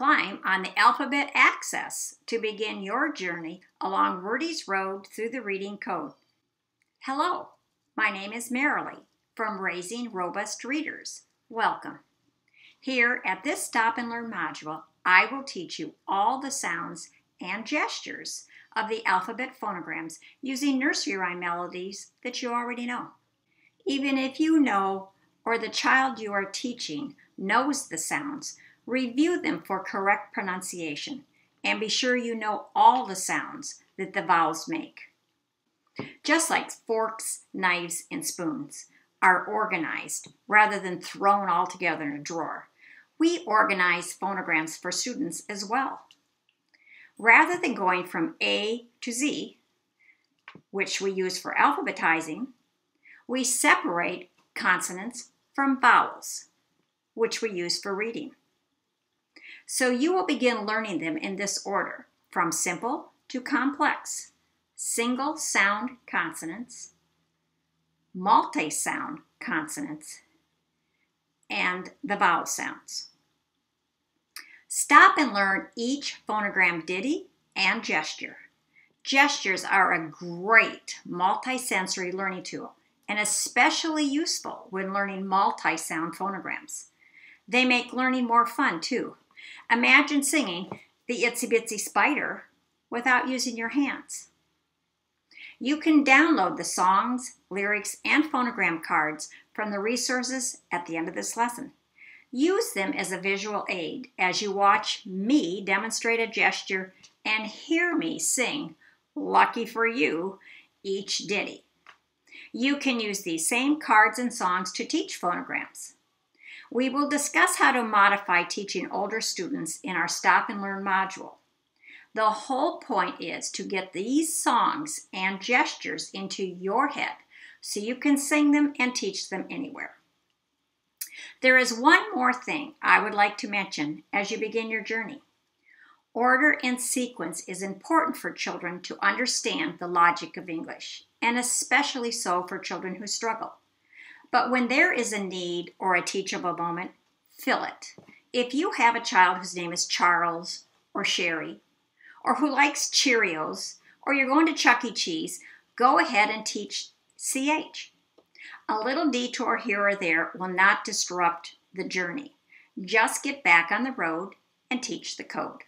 climb on the Alphabet Access to begin your journey along Wordy's Road through the reading code. Hello, my name is Marilee from Raising Robust Readers. Welcome. Here at this Stop and Learn module, I will teach you all the sounds and gestures of the alphabet phonograms using nursery rhyme melodies that you already know. Even if you know or the child you are teaching knows the sounds, review them for correct pronunciation and be sure you know all the sounds that the vowels make. Just like forks, knives, and spoons are organized rather than thrown all together in a drawer, we organize phonograms for students as well. Rather than going from A to Z, which we use for alphabetizing, we separate consonants from vowels, which we use for reading. So you will begin learning them in this order, from simple to complex. Single sound consonants, multi-sound consonants, and the vowel sounds. Stop and learn each phonogram ditty and gesture. Gestures are a great multisensory learning tool and especially useful when learning multi-sound phonograms. They make learning more fun too. Imagine singing the Itsy Bitsy Spider without using your hands. You can download the songs, lyrics, and phonogram cards from the resources at the end of this lesson. Use them as a visual aid as you watch me demonstrate a gesture and hear me sing, lucky for you, each ditty. You can use these same cards and songs to teach phonograms. We will discuss how to modify teaching older students in our Stop and Learn module. The whole point is to get these songs and gestures into your head so you can sing them and teach them anywhere. There is one more thing I would like to mention as you begin your journey. Order and sequence is important for children to understand the logic of English, and especially so for children who struggle. But when there is a need or a teachable moment, fill it. If you have a child whose name is Charles or Sherry, or who likes Cheerios, or you're going to Chuck E. Cheese, go ahead and teach CH. A little detour here or there will not disrupt the journey. Just get back on the road and teach the code.